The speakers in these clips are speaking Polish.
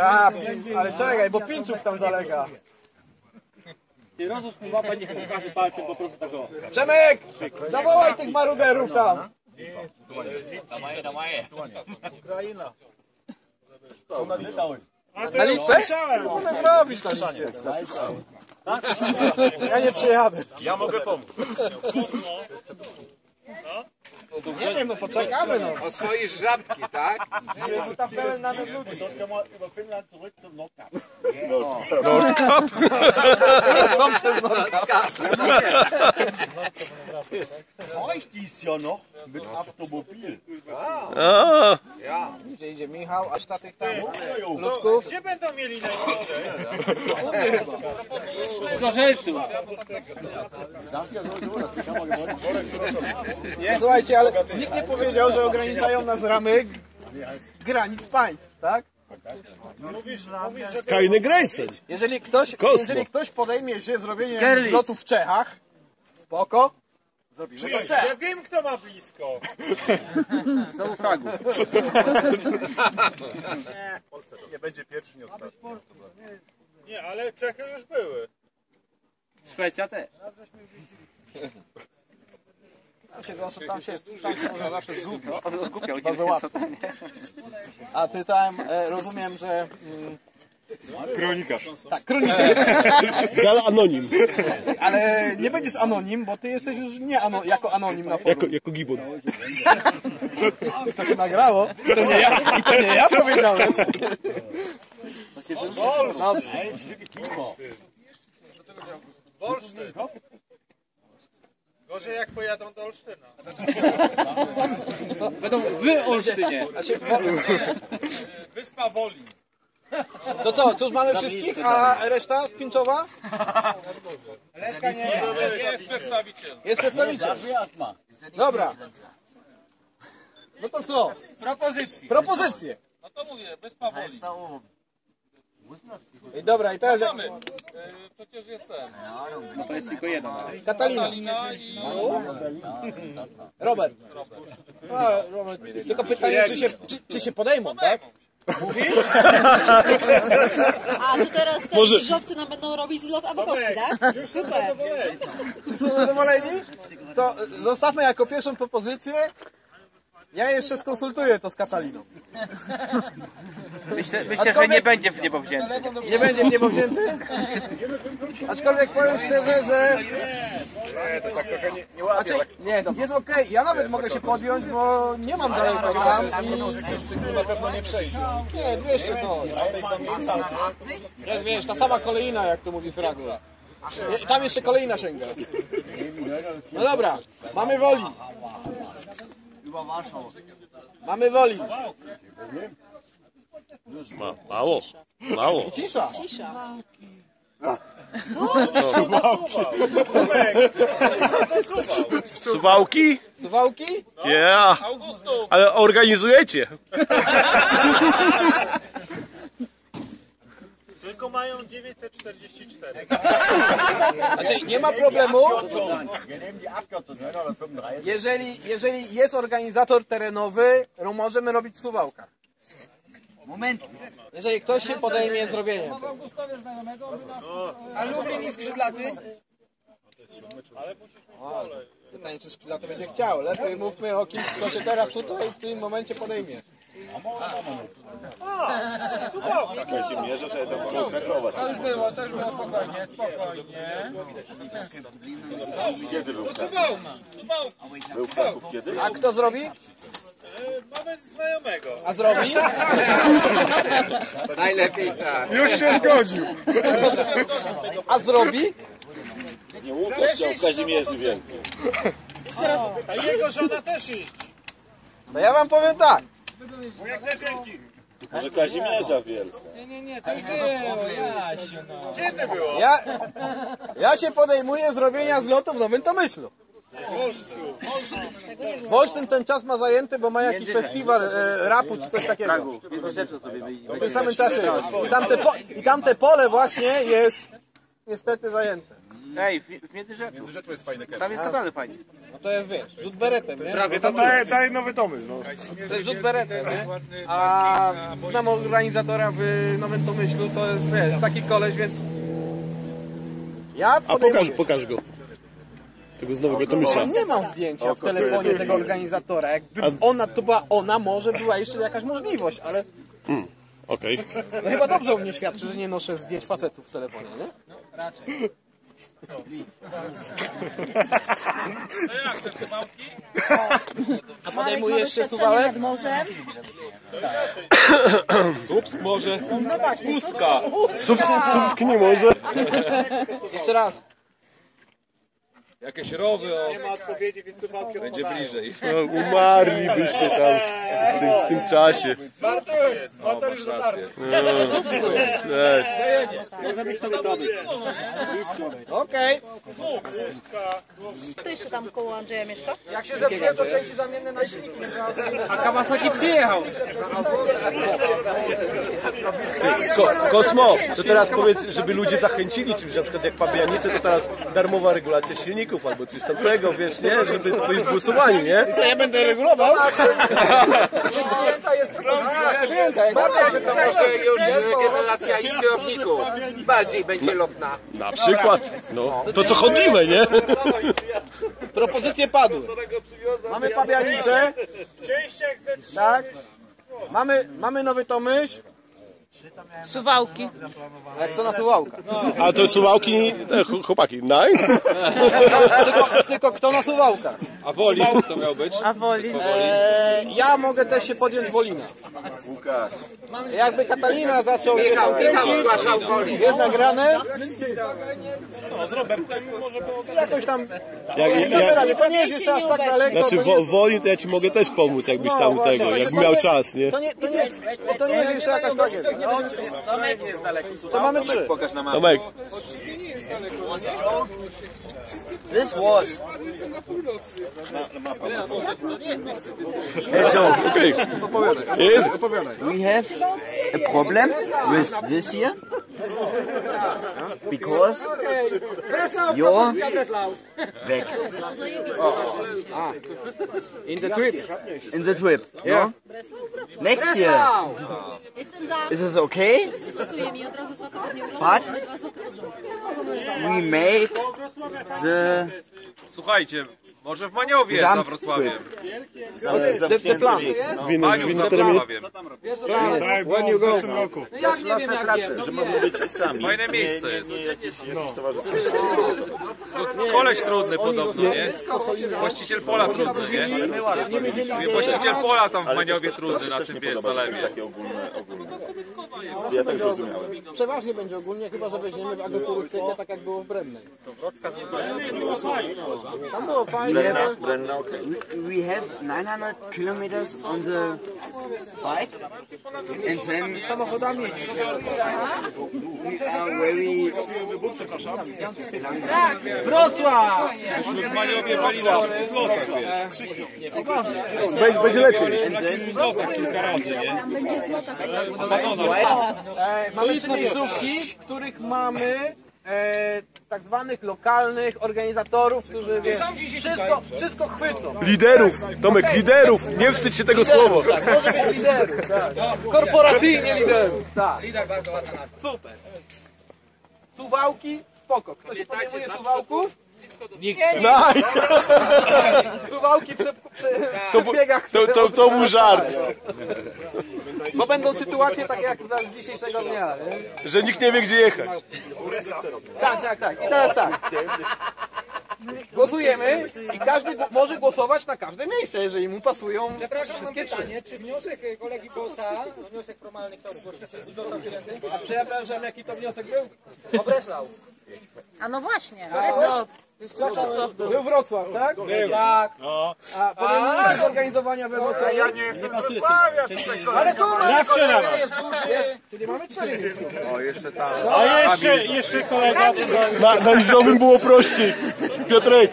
A, ale czekaj, bo pięciów tam zalega. Ty rozłóż mu łapę, niech pokaże palcem po prostu tego. Przemek! Zawołaj tych maruderów tam! Na listę? Co my zrobisz na listę? Ja nie przyjadę. Ja mogę pomóc. Nie wiem, no poczekamy no. O swojej żabki, tak? Jest tam pełen nawet ludzi. Das können wir über Finnland zurück zum Nordkap. Są przez Nordkap. Ich dies Jahr noch mit Automobil. Ja. Gdzie idzie Michał, a sztatek tam? Jo, Ludków? Gdzie będą mieli najbliżej? Zgorzelczył. Słuchajcie, ale nikt nie powiedział, że ograniczają nas ramy granic państw, tak? Keine Grenzen. Jeżeli ktoś, jeżeli ktoś podejmie się zrobienie zlotu w Czechach, spoko, zrobimy to w Czechach. Ja wiem kto ma blisko. Znowu fragu. Nie będzie pierwszy, nie ostatni. Nie, ale Czechy już były. Szwecja też. Tam się, zawsze- tam się, tam się można zawsze zgubić. Kupiał Bardzo łatwo. A ty tam, e, rozumiem, że... Mm, Kronikarz. tak, kronikarz, Gal anonim. ale nie będziesz anonim, bo ty jesteś już nie ano, jako anonim na forum. Jako, jako gibon. To się nagrało. To nie ja, i to nie ja powiedziałem. Dobrze. Olsztyn. Gorzej jak pojadą do Olsztyna. Będą w Olsztynie. Wyspa Woli. To co, cóż mamy wszystkich, a reszta z Pińczowa? Leszka nie jest, przedstawiciel. Jest przedstawiciel. Dobra. No to co? Propozycji. Propozycje. No to mówię, Wyspa Woli. I dobra, i teraz Mamy. Y, Przecież jest ten. No to jest tylko jeden. Katalina, Lina i... Robert. A, Robert. Tylko pytanie, czy się, czy, czy się podejmą, tak? A to teraz te Może... żowcy nam będą robić zlot Abakowski, tak? Super. Są zadowoleni? To zostawmy jako pierwszą propozycję. Ja jeszcze skonsultuję to z Kataliną. Myślę, myślę że nie będzie w niebo wzięty. Nie będzie mnie powzięty? Aczkolwiek powiem szczerze, że... Znaczy, Nie, to jest okej, ja nawet mogę się podjąć, bo nie mam daleko tam i... Na pewno nie przejdzie. Nie, 200 są. Jak wiesz, ta sama kolejna, jak to mówi Fragu. I Tam jeszcze kolejna sięga. No dobra, mamy woli. Mamy woli. Ma, mało. Mało. Cisza. Cisza. Suwałki? Suwałki? Yeah. Ale organizujecie. Tylko mają 944. Znaczy, nie ma problemu. Jeżeli, jeżeli jest organizator terenowy, to możemy robić w Suwałkach. Moment. Jeżeli ktoś się podejmie zrobienia. A Lublin i skrzydlaty? Pytanie, czy szkila to będzie chciał. Lepiej mówmy o kimś, kto się teraz tutaj w tym momencie podejmie. Kazimierza trzeba tam konkretować. To już było, to już było spokojnie, spokojnie. Kiedy był? Suwałki. Był Kraków kiedy? A kto zrobi? Mamy znajomego. A zrobi? Najlepiej tak. Już się zgodził. A zrobi? Nie Łukasz chciał Kazimierzy Wielki. A jego żona też jeździ. To ja wam powiem tak. Może Kazimierza Wielka. Nie, nie, nie, to już było, Jasiu, no. Gdzie ty było? Ja, ja się podejmuję zrobienia zlotu w Nowym Tomyślu. W Olsztyn ten czas ma zajęty, bo ma jakiś festiwal e, rapu czy coś takiego. W tym samym czasie. I tamte, po, I tamte pole właśnie jest niestety zajęte. Ej, w, w Międzyrzeczu. Międzyrzeczu jest fajne Tam jest naprawdę fajnie. No to jest, wiesz, rzut beretem, nie? Daj, daj nowy domy, no. To jest rzut beretem, nie? A znam organizatora w Nowym Tomyślu, to jest, wiesz, taki koleś, więc... Ja A pokaż, się. pokaż go. Tego z nowego Tomysza. Nie mam zdjęcia w telefonie tego organizatora. Jakby ona, to była ona, może była jeszcze jakaś możliwość, ale Okej. no chyba dobrze u mnie świadczy, że nie noszę zdjęć facetów w telefonie, nie? A podejmuje jeszcze suwałek? morzem. Słupsk może. No Pustka. Subsk nie może. Jeszcze raz. Jakieś rowy, o. Będzie bliżej. No, umarlibyście tam w tym, w tym czasie. No, masz rację. Cześć. Może być to gotowy. Okej. Kto jeszcze tam koło Andrzeja mieszka? A Kawasaki przyjechał. Ko, Kosmo, to teraz powiedz, żeby ludzie zachęcili czymś, na przykład jak Pabianice, to teraz darmowa regulacja silników albo coś tamtego, wiesz, nie? Żeby to w głosowaniu, nie? Co, ja będę regulował? Przyjęta, jak To może już generacja iskrowników bardziej będzie lotna. Na przykład, no, to co chodliwe, nie? Propozycje padły. Mamy Pabianicę. Tak. Mamy, mamy Nowy Tomyśl. Suwałki. Jak to na Suwałka? A to suwałki, te ch- chłopaki, nine? Tylko, tylko kto na Suwałkach? A woli, kto miał być? A woli? Eee, ja mogę też się podjąć Wolina. Jakby Katalina zaczął się Michał, zgłaszał woli. jest nagrane. Jakoś tam... Jak, jak, to nie jest jeszcze aż tak daleko. znaczy to wo, woli, to ja ci mogę też pomóc, jakbyś No, tam właśnie, tego, to jakby nie- miał czas, nie? To nie, to nie, to nie jest jeszcze jakaś tragedia. To mamy trzy. Tomek, This was. okej. Jest, We have a problem with this here because you're back In the trip. in the trip. No? Next year, Jestem za. is this okay? Okresu. We make the Słuchajcie, może w Maniowie za Wrocławiem. The, the plan. w innym, w Maniów innym za terminie. Wrocławiem. When you go. Fajne miejsce jest. Koleś trudny podobno, nie? Właściciel pola trudny, nie? Właściciel pola tam w Maniowie trudny na tym wiesz, zalewie. Przeważnie będzie ogólnie, chyba że weźmiemy w agroturystykę, tak jak było w Brennej. Tam było fajnie. we have 900 kilometers on the bike and then we are very Wrocław! Na. Będzie, lepiej. and then. E, mamy trzy miejscówki, w których mamy e, tak zwanych lokalnych organizatorów, którzy wiesz, wszystko, wszystko chwycą. Liderów, Tomek, liderów, nie wstydź się tego słowa. Tak, może być liderów, tak. Korporacyjnie liderów, tak. Super. Suwałki, spoko. Kto się podejmuje suwałków? Naj, Suwałki przy, przy, biegach, to, to, to był żart, bo będą sytuacje takie jak z dzisiejszego dnia. Nie? że nikt nie wie gdzie jechać. Tak, tak, tak. I teraz tak. Głosujemy i każdy może głosować na każde miejsce, jeżeli mu pasują wszystkie trzy. Czy wniosek kolegi Bosa, wniosek formalny, kto został przyjęty? A przepraszam, jaki to wniosek był? O Breslau. A no właśnie. Wrocław. Jeszcze Wrocław był. Był Wrocław, tak? Tak. A podejmujecie zorganizowania we Wrocławiu? Ja nie jestem Ale tu mamy kolejny, jest duży. Czyli mamy cztery miejscówki. A jeszcze, jeszcze kolega. Na, na Lizdrowym było prościej. Piotrek,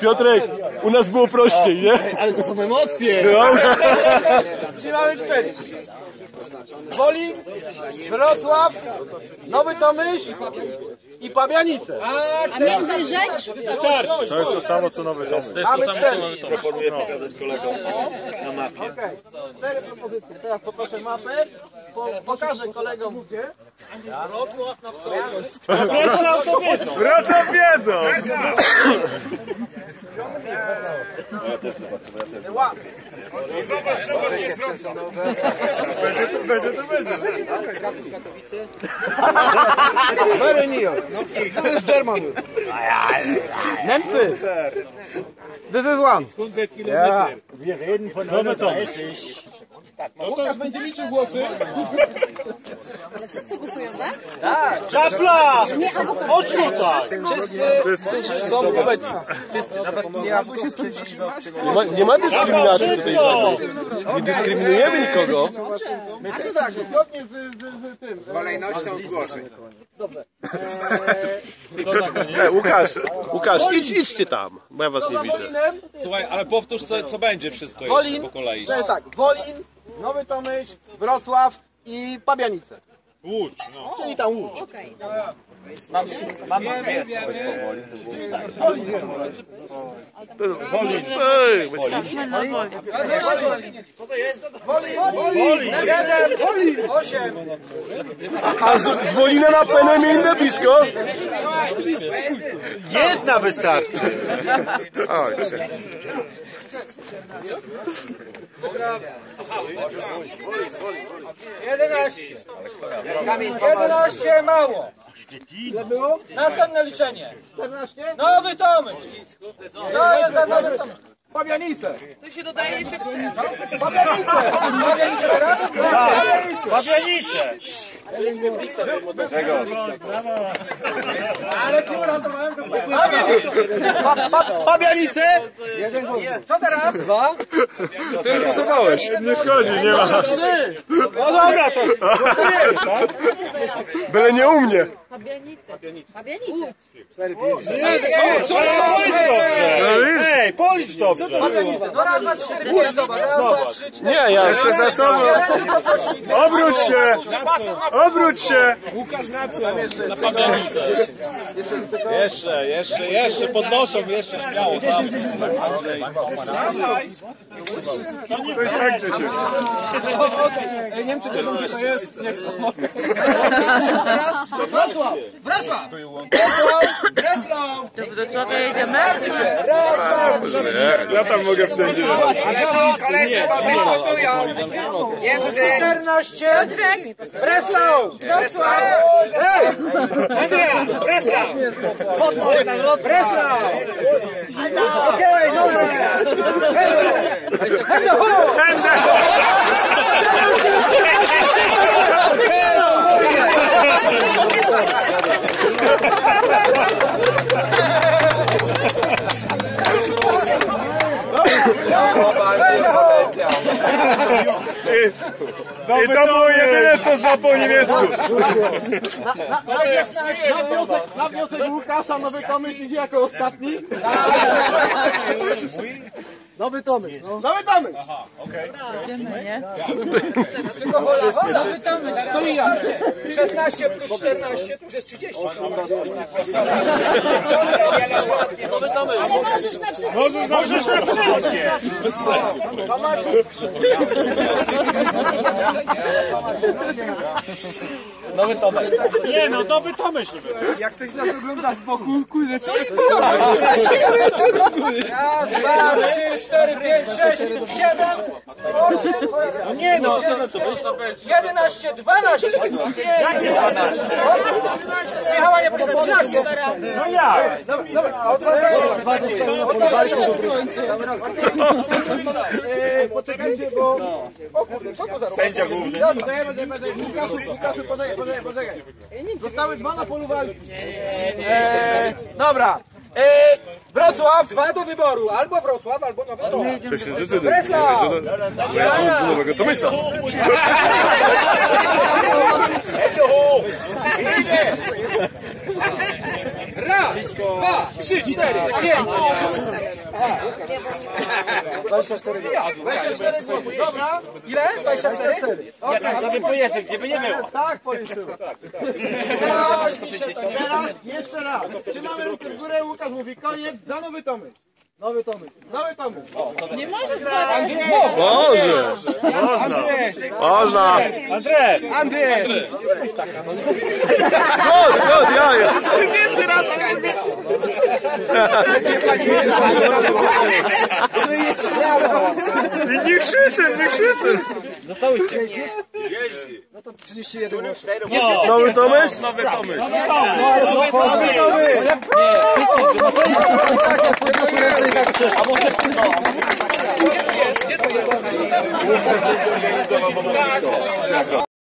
Piotrek, u nas było prościej, nie? Ale to są emocje. No. Czyli mamy cztery. Wolin, Wrocław, Nowy Tomyśl i Pabianice. A między rzecz? To jest to samo co nowy Tomy. Mamy cztery. Proponuję pokazać kolegom na mapie. Okej, cztery propozycje. Teraz poproszę mapę. Po, pokażę kolegom gdzie. Wracam wiedzą! Łap. Będzie to będzie. Very New York. This is Germany. Niemcy. This is one. Ja. Nowy Tomy. Łukasz będzie liczył głosy. Ale wszyscy głosują, tak? Czapla! Nie, a Chodź tutaj! Wszyscy, wszyscy są obecni. Nie ma, nie ma dyskryminacji tutaj. Nie dyskryminujemy nikogo. A to tak, zgodnie z, z, z tym. Kolejnością zgłoszeń. E, Łukasz, Łukasz, idź, idźcie tam, bo ja was nie widzę. Słuchaj, ale powtórz co, co będzie wszystko Wolin, jeszcze po kolei. czyli tak, Wolin, Nowy Tomyśl, Wrocław i Pabianice. Łódź, no. Czyli tam Łódź. Okej, Ej, będzie- A z, z Wolina na Penemie inne blisko? Jedna wystarczy. Oj, prze- Jedenaście mało. Ile było? Następne liczenie. 14? Nowy Tomyśl. To jest za nowy Tomyśl. Pabianice. Tu się dodaje jeszcze Pabianice. Pabianice! Ale się uratowałem. to powiem. Pa, pa, pabianice. Co teraz? Nie szkodzi, nie ma. No dobra, to Byle nie u mnie. Pabianice. Co, co, policz dobrze! Ej, policz dobrze! No raz, dwa, cztery, pięć, zobacz. Raz, dwa, trzy, cztery. Nie, ja jeszcze za sobą. Obróć się! Obróć się! Jeszcze, jeszcze, jeszcze, podnoszą, jeszcze śmiało. tam. Pożegnajcie się. Ej, Niemcy wiedzą, gdzie to jest. Nie chcą. Wrocław. Breslau. Ja tam mogę wszędzie. Koledzy podyskutują. Niemcy, 14. Breslau. Hej! Andreas, Breslau. Breslau. Okej, dobra. Hej, no, ho! I to było jedyne co zna po niemiecku. Na wniosek, na wniosek Łukasza Nowy idzie jako ostatni. Nowy Tomyśl. No. Nowy Tomyśl. Nowy Tomyśl. To i ja. 16 plus 14 to już jest 30. Ale możesz na wszystko. Możesz, możesz na wszystkie. Nie no, nowy był. Jak ktoś nas ogląda z boku, kurde, co? Raz, dwa, trzy, cztery, pięć, sześć, siedem, osiem, no nie no, jedenaście, dwanaście. Jakie dwanaście? Michała nie proszę, trzynaście. No jak? Ej, poczekajcie, bo... Co to za Sędzia główny. Łukaszu, Łukaszu, poczekaj, poczekaj, poczekaj. Zostały dwa na polu walki. Eee, dobra. Eee, Wrocław. Dwa do wyboru, albo Wrocław, albo Nowy Tomyśl. To się zdecyduje. Breslau. Do nowego Tomyśla. Raz, dwa, trzy, cztery, pięć, 24 zł. Dobra, Ile? 24? Jak sobie pojeżdżę, gdzie by nie było. tak policzyłem. Teraz, jeszcze raz. Trzymamy rękę w górę, Łukasz mówi koniec, za nowy tomyk. Nowy tomyk, nowy tomyk. Nie możesz brać. Może. Można. Andrzej! Andrzej! Chodź, chodź, jaja. Nie krzyczę, nie krzyczę. Dostałyście. Nowy Tomasz? Nowy pomysł. A może... No.